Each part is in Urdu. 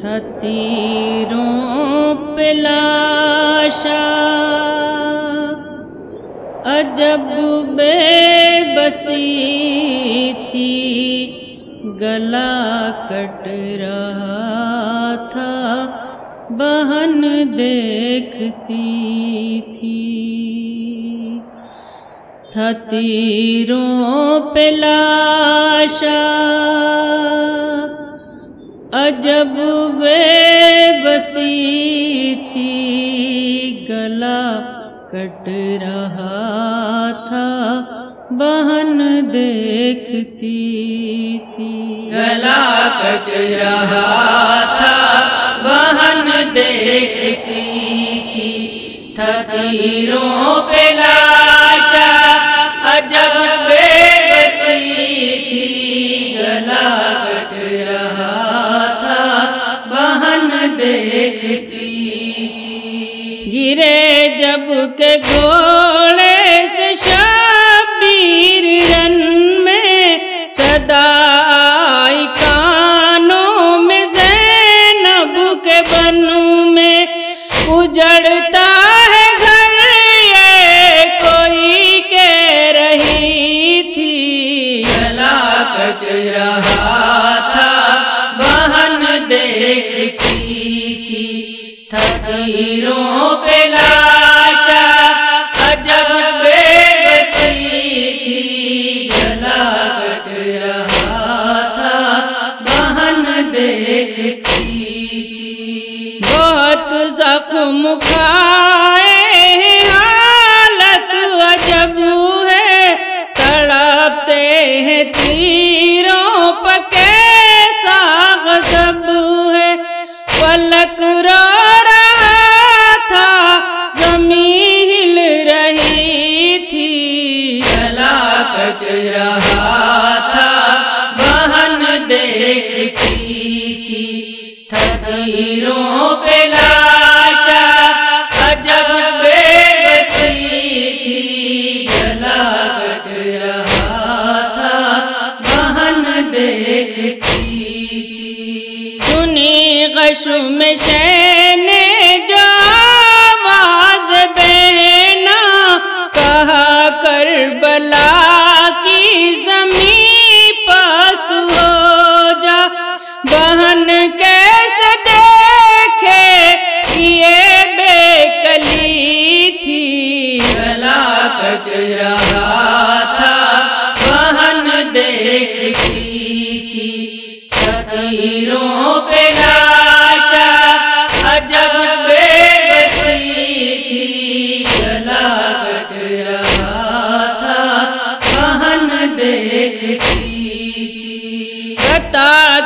تھا تیروں پہ لاشا۔ عجب بے بسی تھی، گلا کٹ رہا تھا، بہن دیکھتی تھی۔ تھا تیروں پہ لاشا۔ عجب بے بسی تھی، گلا کٹ رہا تھا، بہن دیکھتی تھی۔ گلا کٹ رہا تھا، بہن دیکھتی تھی۔ تھکیروں پہ لاشا، عجب بے بسی تھی۔ گلا کٹ رہا বুকে গো بہن دیکھتی تھی بہت زخم کھائے ہیں، حالت عجب ہے تڑپتے تھکیروں پہ لاشا، عجب بے بسی تھی گلا کٹ رہا تھا، بہن دیکھتی سنی غش میں شین جو آواز دینا کہا کر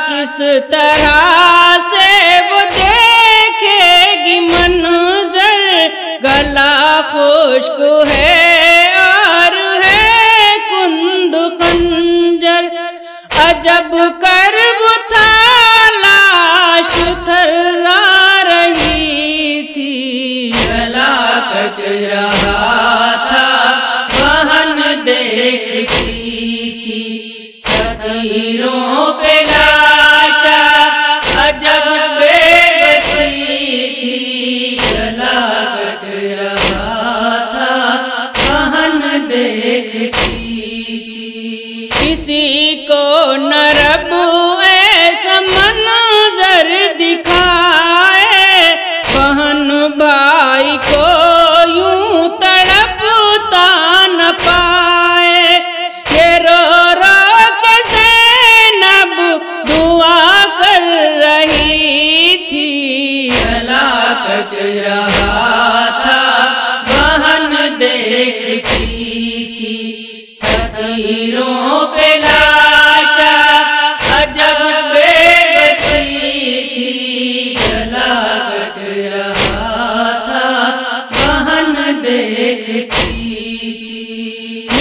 کس طرح سے وہ دیکھے گی منظر، گلا خشک ہے اور ہے کند خنجر۔ عجب کر وہ تھا، لاش تھرا کٹ رہا۔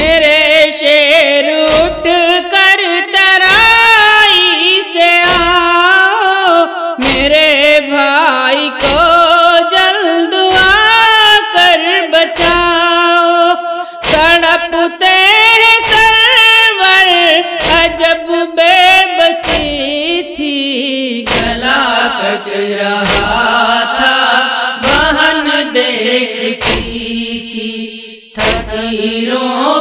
میرے شیر اٹھ کر ترائی سے آؤ۔ میرے بھائی کو جلد آ کر بچاؤ۔ تڑپتے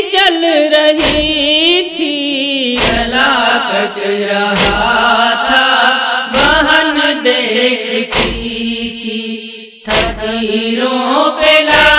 چل رہی تھی۔ گلا کٹ رہا تھا بہن دیکھتی تھی۔ تھکیروں پہ لاشا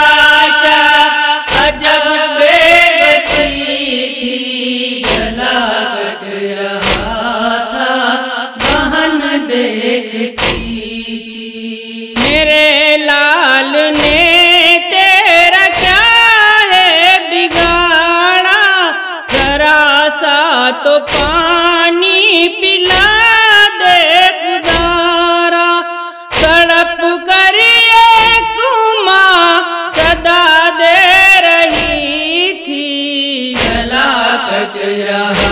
تو پانی پلا دے خدارا تڑپ کر ایک ماں صدا دے رہی تھی۔ گلا کٹ رہا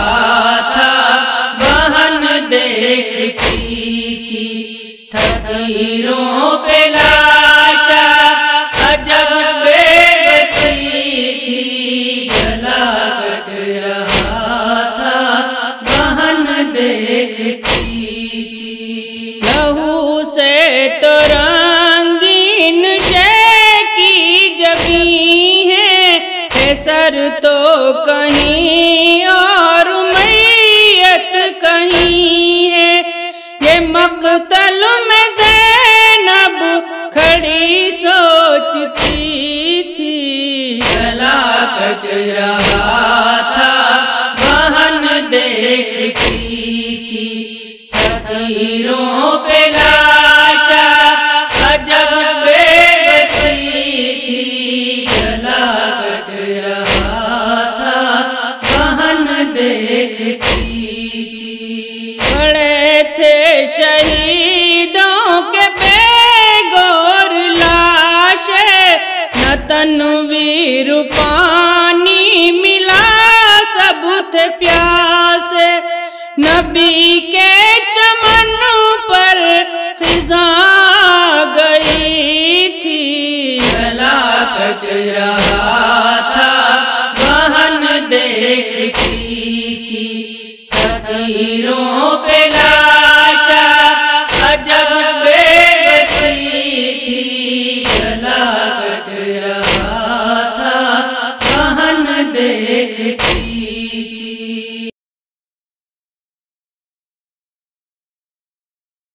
کہیں اور میت کہیں ہے۔ یہ مقتل میں زینب کھڑی سوچتی تھی۔ گلا کٹ رہا تھا، بہن دیکھتی تھی۔ تھکیروں پہ لاشا تھے شہیدوں کے بے گور لاشے نہ تنویر پانی ملا سب تھے پیاسے نبی